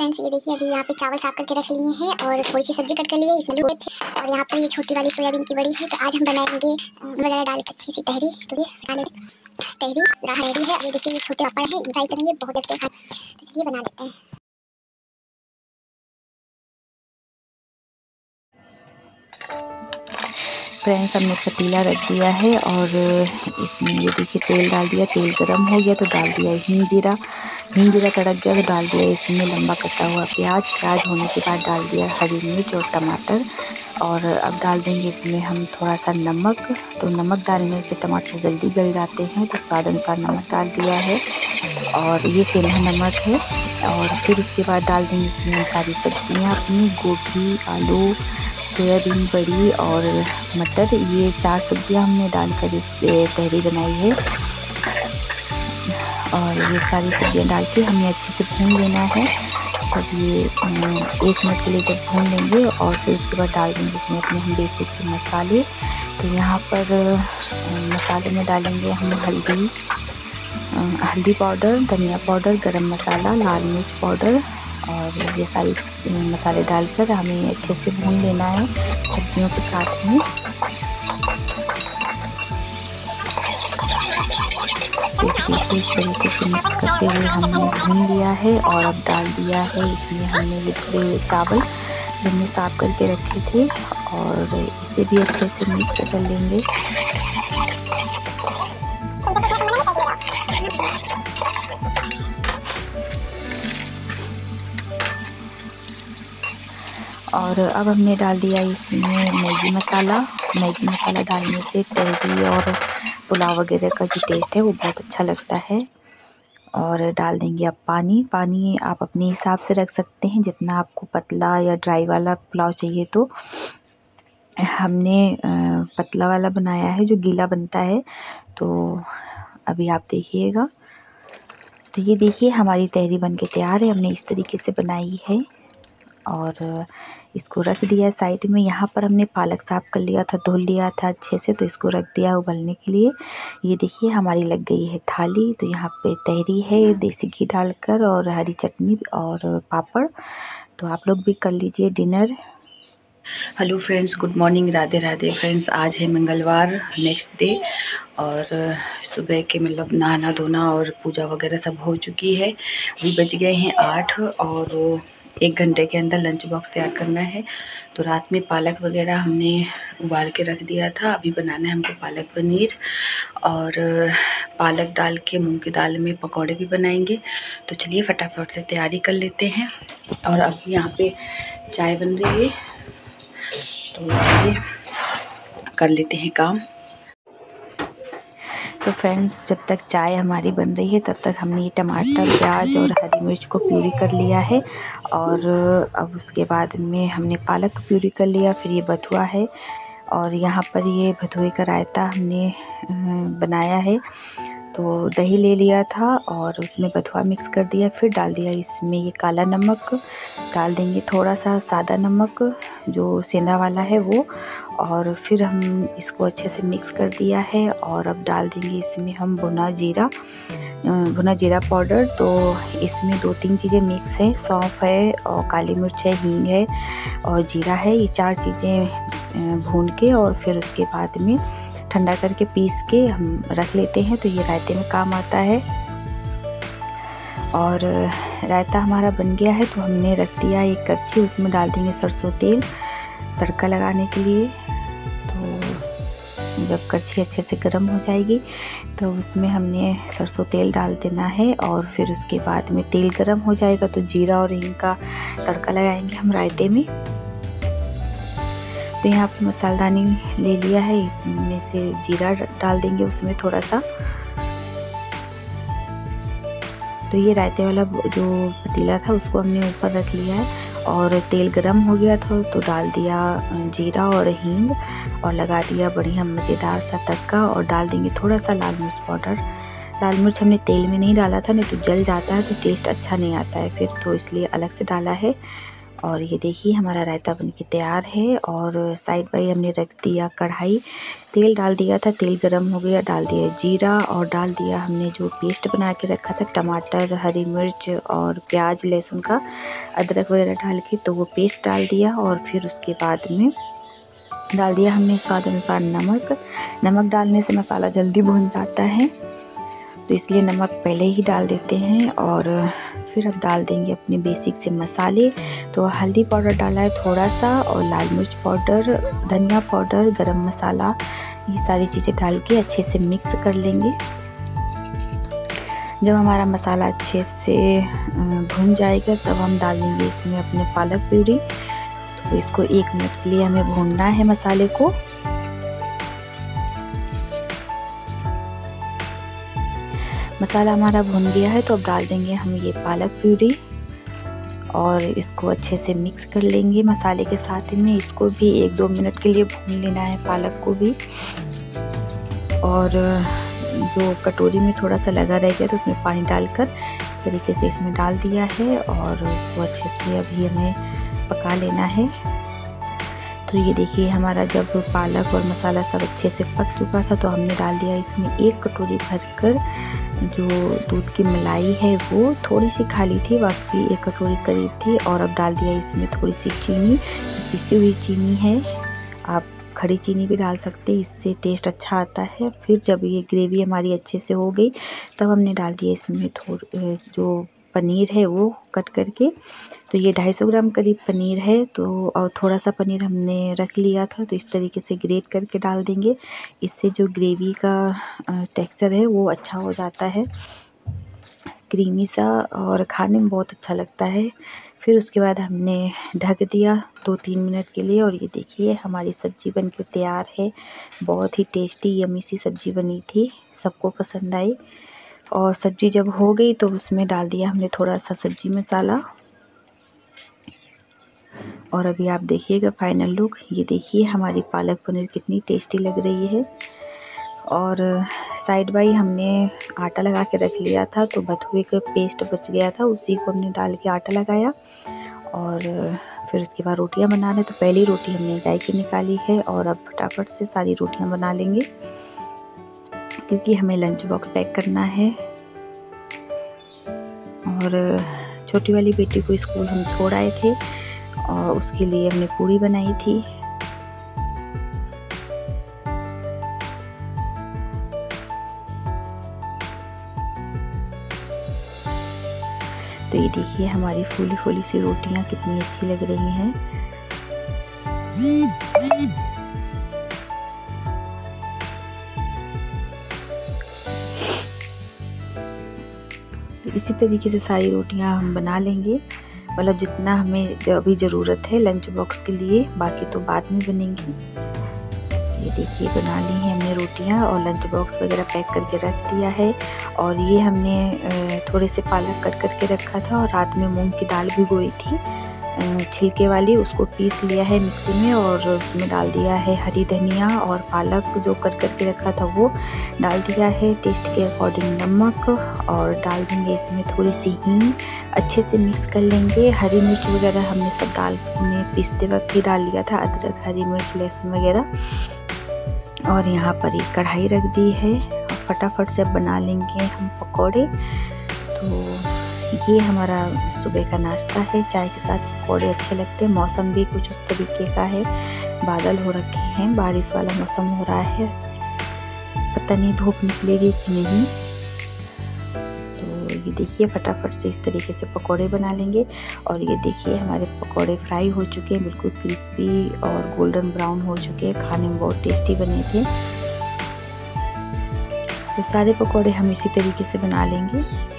Friends ये देखिए, अभी यहाँ पे चावल साफ़ करके रख लिए हैं और थोड़ी सी सब्ज़ी कट कर लिए इसमें लोग थे। और यहाँ पर ये छोटी वाली सोयाबीन की बड़ी है तो आज हम बनाएँगे वगैरह डाल के अच्छी सी तहरी। तो ये डाले तहरी, राह रेडी है। ये देखिए, ये छोटे पापड़ है ट्राई करेंगे, बहुत अच्छे हाँ। तो चलिए, बना लेते हैं। फ्रेंड्स, हमने पतीला रख दिया है और इसमें ये देखिए तेल डाल दिया, तेल गरम हो गया तो डाल दिया हिंग जीरा हिंग जीरा कड़क गया तो डाल दिया इसमें लंबा कटा हुआ प्याज। प्याज होने के बाद डाल दिया हरी मिर्च और टमाटर और अब डाल देंगे इसमें हम थोड़ा सा नमक। तो नमक डालने से टमाटर जल्दी गल जाते हैं तो स्वाद अनुसार नमक डाल दिया है और ये सेंधा नमक है और फिर उसके बाद डाल देंगे इसमें सारी सब्ज़ियाँ, अपनी गोभी, आलू सोयाबीन, बड़ी और मटर, ये चार सब्ज़ियाँ हमने डालकर इस तहरी बनाई है। और ये सारी सब्ज़ियाँ डाल के हमें अच्छे से भून लेना है। तब ये एक मिनट के लिए जब भून लेंगे और फिर उसके बाद डाल देंगे इसमें अपने हम बेसिक मसाले। तो यहाँ पर मसाले में डालेंगे हम हल्दी हल्दी पाउडर, धनिया पाउडर, गरम मसाला, लाल मिर्च पाउडर और ये सारी मसाले डालकर हमें अच्छे से भून लेना है। सब्जियों के साथ में। इस तरीके से करते हुए हमने भून लिया है और अब डाल दिया है। इसमें हमने लिखते चावल जिनमें साफ़ करके रखे थे और इसे भी अच्छे से मिक्स कर लेंगे। और अब हमने डाल दिया इसमें मैगी मसाला। मैगी मसाला डालने से तहरी और पुलाव वगैरह का जो टेस्ट है वो बहुत अच्छा लगता है। और डाल देंगे अब पानी। पानी आप अपने हिसाब से रख सकते हैं। जितना आपको पतला या ड्राई वाला पुलाव चाहिए तो। हमने पतला वाला बनाया है जो गीला बनता है। तो अभी आप देखिएगा। तो ये देखिए हमारी तहरी बन के तैयार है। हमने इस तरीके से बनाई है। और इसको रख दिया साइड में। यहाँ पर हमने पालक साफ़ कर लिया था धुल लिया था अच्छे से तो इसको रख दिया उबलने के लिए। ये देखिए, हमारी लग गई है थाली। तो यहाँ पे तहरी है, देसी घी डालकर और हरी चटनी और पापड़। तो आप लोग भी कर लीजिए dinner. Hello friends, good morning, Radhe Radhe. Friends, आज है मंगलवार, नेक्स्ट डे। और सुबह के मतलब नहाना धोना और पूजा वगैरह सब हो चुकी है। अभी बज गए हैं आठ और एक घंटे के अंदर लंच बॉक्स तैयार करना है। तो रात में पालक वगैरह हमने उबाल के रख दिया था। अभी बनाना है हमको पालक पनीर और पालक डाल के मूंग की दाल में पकौड़े भी बनाएँगे। तो चलिए फटाफट से तैयारी कर लेते हैं। और अभी यहाँ पे चाय बन रही है। तो चलिए कर लेते हैं काम। तो फ्रेंड्स जब तक चाय हमारी बन रही है, तब तक हमने ये टमाटर, प्याज और हरी मिर्च को प्यूरी कर लिया है। और अब उसके बाद में हमने पालक प्यूरी कर लिया, फिर ये बथुआ है। और यहाँ पर ये भथुए का रायता हमने बनाया है। तो दही ले लिया था और उसमें बथुआ मिक्स कर दिया, फिर डाल दिया इसमें ये काला नमक। डाल देंगे। थोड़ा सा सादा नमक, जो सेंधा वाला है वो, और फिर हम इसको अच्छे से मिक्स कर दिया है, और अब डाल देंगे इसमें हम भुना जीरा। भुना जीरा पाउडर तो इसमें दो तीन चीज़ें मिक्स है। सौंफ है, और काली मिर्च है, हींग है, और जीरा है। ये चार चीज़ें भून के, और फिर उसके बाद में ठंडा करके पीस के हम रख लेते हैं तो ये रायते में काम आता है। और रायता हमारा बन गया है तो हमने रख दिया एक करछी, उसमें डाल देंगे सरसों तेल तड़का लगाने के लिए। तो जब करछी अच्छे से गर्म हो जाएगी तो उसमें हमने सरसों तेल डाल देना है और फिर उसके बाद में तेल गर्म हो जाएगा तो जीरा और हिंग का तड़का लगाएँगे हम रायते में। तो यहाँ पे मसालदानी ले लिया है, इसमें से जीरा डाल देंगे उसमें थोड़ा सा। तो ये रायते वाला जो पतीला था, उसको हमने ऊपर रख लिया है और तेल गरम हो गया था तो डाल दिया जीरा और हींग और लगा दिया बढ़िया मज़ेदार सा तड़का और डाल देंगे थोड़ा सा लाल मिर्च पाउडर। लाल मिर्च हमने तेल में नहीं डाला था, नहीं तो जल जाता है तो टेस्ट अच्छा नहीं आता है, फिर तो इसलिए अलग से डाला है। और ये देखिए, हमारा रायता बन के तैयार है और साइड बाई हमने रख दिया कढ़ाई। तेल डाल दिया था, तेल गरम हो गया, डाल दिया जीरा और डाल दिया हमने जो पेस्ट बना के रखा था, टमाटर, हरी मिर्च और प्याज, लहसुन का अदरक वगैरह डाल के तो वो पेस्ट डाल दिया और फिर उसके बाद में डाल दिया हमने स्वाद अनुसार नमक। नमक डालने से मसाला जल्दी भुन जाता है। तो इसलिए नमक पहले ही डाल देते हैं और फिर अब डाल देंगे अपने बेसिक से मसाले। तो हल्दी पाउडर डाला है थोड़ा सा और लाल मिर्च पाउडर, धनिया पाउडर, गरम मसाला, ये सारी चीज़ें डाल के अच्छे से मिक्स कर लेंगे। जब हमारा मसाला अच्छे से भुन जाएगा, तब हम डाल देंगे इसमें अपने पालक प्यूरी। तो इसको एक मिनट के लिए हमें भूनना है मसाले को। मसाला हमारा भुन गया है तो अब डाल देंगे हम ये पालक प्यूरी। और इसको अच्छे से मिक्स कर लेंगे मसाले के साथ में। इसको भी एक दो मिनट के लिए भून लेना है पालक को भी। और, जो कटोरी में थोड़ा सा लगा रह गया तो उसमें पानी डालकर इस तरीके से इसमें डाल दिया है और उसको अच्छे से अभी हमें पका लेना है। तो ये देखिए हमारा जब पालक और मसाला सब अच्छे से पक चुका था तो हमने डाल दिया इसमें एक कटोरी भरकर जो दूध की मलाई है वो थोड़ी सी खाली थी, बाकी एक कटोरी करीब थी और अब डाल दिया इसमें थोड़ी सी चीनी। पिसी हुई चीनी है। आप खड़ी चीनी भी डाल सकते हैं, इससे टेस्ट अच्छा आता है। फिर जब ये ग्रेवी हमारी अच्छे से हो गई, तब हमने डाल दिया इसमें थोड़ी जो पनीर है वो कट करके। तो ये 250 ग्राम करीब पनीर है तो और थोड़ा सा पनीर हमने रख लिया था तो इस तरीके से ग्रेट करके डाल देंगे। इससे जो ग्रेवी का टेक्सचर है वो अच्छा हो जाता है। क्रीमी सा और खाने में बहुत अच्छा लगता है। फिर उसके बाद हमने ढक दिया दो तीन मिनट के लिए, और ये देखिए हमारी सब्ज़ी बन के तैयार है। बहुत ही टेस्टी, यमी सी सब्ज़ी बनी थी, सबको पसंद आई। और सब्ज़ी जब हो गई तो उसमें डाल दिया हमने थोड़ा सा सब्ज़ी मसाला। और अभी आप देखिएगा फाइनल लुक ये देखिए हमारी पालक पनीर कितनी टेस्टी लग रही है। और साइड बाई हमने आटा लगा के रख लिया था तो बथुए का पेस्ट बच गया था, उसी को हमने डाल के आटा लगाया। और फिर उसके बाद रोटियाँ बना रहे तो पहली रोटी हमने गाय की निकाली है, और अब फटाफट से सारी रोटियाँ बना लेंगे। क्योंकि हमें लंच बॉक्स पैक करना है। और, छोटी वाली बेटी को स्कूल हम छोड़ आए थे और उसके लिए हमने पूड़ी बनाई थी। तो ये देखिए हमारी फूली फूली सी रोटियाँ कितनी अच्छी लग रही हैं। तो इसी तरीके से सारी रोटियाँ हम बना लेंगे। मतलब जितना हमें अभी ज़रूरत है लंच बॉक्स के लिए, बाकी तो बाद में बनेंगी। ये देखिए बना ली है हमने रोटियाँ और लंच बॉक्स वगैरह पैक करके रख दिया है। और ये हमने थोड़े से पालक कट करके रखा था और रात में मूँग की दाल भिगोई थी। छिलके वाली, उसको पीस लिया है मिक्सी में और उसमें डाल दिया है हरी धनिया और पालक जो कट करके रखा था वो डाल दिया है। टेस्ट के अकॉर्डिंग नमक और डाल देंगे इसमें थोड़ी सी हींग। अच्छे से मिक्स कर लेंगे। हरी मिर्च वगैरह हमने सब दाल में पीसते वक्त ही डाल लिया था, अदरक, हरी मिर्च, लहसुन वगैरह। और यहाँ पर एक कढ़ाई रख दी है। और फटाफट से बना लेंगे हम पकौड़े। तो ये हमारा सुबह का नाश्ता है, चाय के साथ पकौड़े अच्छे लगते हैं, मौसम भी कुछ उस तरीके का है। बादल हो रखे हैं, बारिश वाला मौसम हो रहा है। पता नहीं धूप निकलेगी कि नहीं। तो ये देखिए, फटाफट से इस तरीके से पकौड़े बना लेंगे। और ये देखिए, हमारे पकौड़े फ्राई हो चुके हैं, बिल्कुल क्रिस्पी और गोल्डन ब्राउन हो चुके हैं। खाने में बहुत टेस्टी बने थे। तो सारे पकौड़े हम इसी तरीके से बना लेंगे।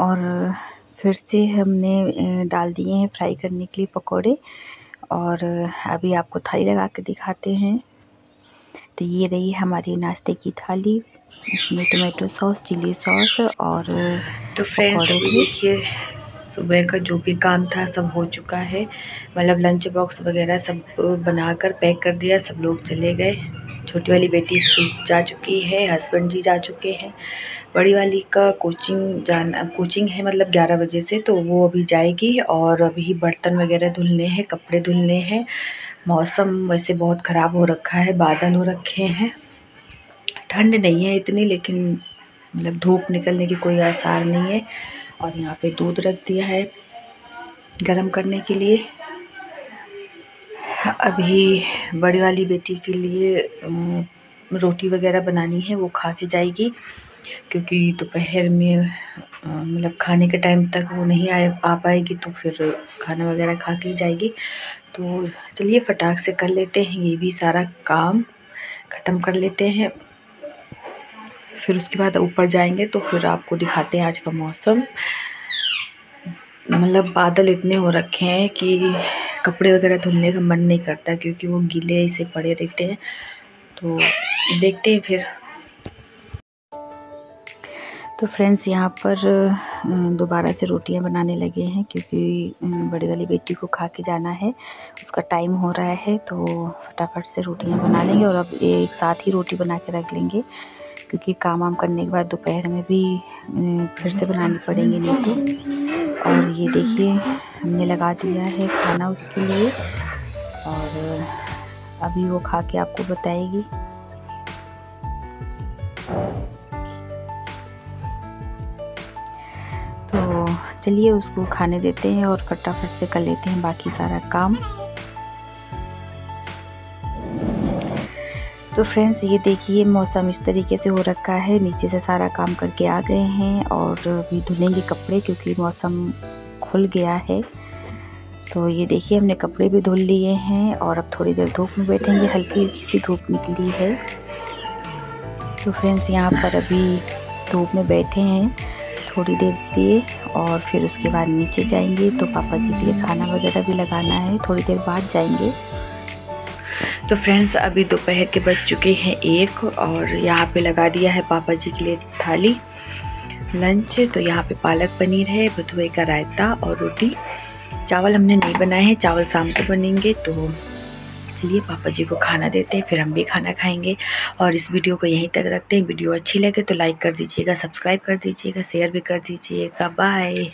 और फिर से हमने डाल दिए हैं फ्राई करने के लिए पकोड़े। और अभी आपको थाली लगा के दिखाते हैं। तो ये रही हमारी नाश्ते की थाली इसमें टोमेटो सॉस चिली सॉस और तो फ्रेंड्स देखिए सुबह का जो भी काम था सब हो चुका है। मतलब लंच बॉक्स वगैरह सब बनाकर पैक कर दिया सब लोग चले गए। छोटी वाली बेटी जा चुकी है हस्बैंड जी जा चुके हैं। बड़ी वाली का कोचिंग जाना कोचिंग है मतलब 11 बजे से तो वो अभी जाएगी और अभी बर्तन वगैरह धुलने हैं, कपड़े धुलने हैं। मौसम वैसे बहुत ख़राब हो रखा है, बादल हो रखे हैं। ठंड नहीं है इतनी, लेकिन मतलब धूप निकलने की कोई आसार नहीं है। और यहाँ पे दूध रख दिया है गर्म करने के लिए। अभी बड़ी वाली बेटी के लिए रोटी वगैरह बनानी है, वो खा के जाएगी। क्योंकि दोपहर में मतलब खाने के टाइम तक वो नहीं आए, आ पाएगी तो फिर खाना वगैरह खा के ही जाएगी। तो चलिए फटाक से कर लेते हैं, ये भी सारा काम ख़त्म कर लेते हैं। फिर उसके बाद ऊपर जाएँगे तो फिर आपको दिखाते हैं आज का मौसम। मतलब बादल इतने हो रखे हैं कि कपड़े वगैरह धुलने का मन नहीं करता क्योंकि वो गीले ऐसे पड़े रहते हैं। तो देखते हैं फिर। तो फ्रेंड्स यहाँ पर दोबारा से रोटियाँ बनाने लगे हैं क्योंकि बड़ी वाली बेटी को खा के जाना है। उसका टाइम हो रहा है तो फटाफट से रोटियाँ बना लेंगे और अब एक साथ ही रोटी बना के रख लेंगे। क्योंकि काम वाम करने के बाद दोपहर में भी फिर से बनानी पड़ेंगी नहीं तो और ये देखिए, हमने लगा दिया है खाना उसके लिए। और, अभी वो खा के आपको बताएगी। चलिए उसको खाने देते हैं और फटाफट से कर लेते हैं बाकी सारा काम। तो फ्रेंड्स, ये देखिए मौसम इस तरीके से हो रखा है। नीचे से सारा काम करके आ गए हैं और अभी धुलेंगे कपड़े क्योंकि मौसम खुल गया है। तो ये देखिए, हमने कपड़े भी धुल लिए हैं और अब थोड़ी देर धूप में बैठेंगे। हल्की हल्की सी धूप निकली है। तो फ्रेंड्स, यहाँ पर अभी धूप में बैठे हैं। थोड़ी देर लिए और फिर उसके बाद नीचे जाएँगे। तो पापा जी के लिए खाना वगैरह भी लगाना है। थोड़ी देर बाद जाएँगे। तो फ्रेंड्स, अभी दोपहर के बज चुके हैं एक और यहाँ पे लगा दिया है पापा जी के लिए थाली। लंच तो यहाँ पे पालक पनीर है भथुए का रायता और रोटी। चावल हमने नहीं बनाए हैं, चावल शाम को बनेंगे तो चलिए पापा जी को खाना देते हैं, फिर हम भी खाना खाएँगे। और इस वीडियो को यहीं तक रखते हैं। वीडियो अच्छी लगे तो लाइक कर दीजिएगा, सब्सक्राइब कर दीजिएगा, शेयर भी कर दीजिएगा। बाय।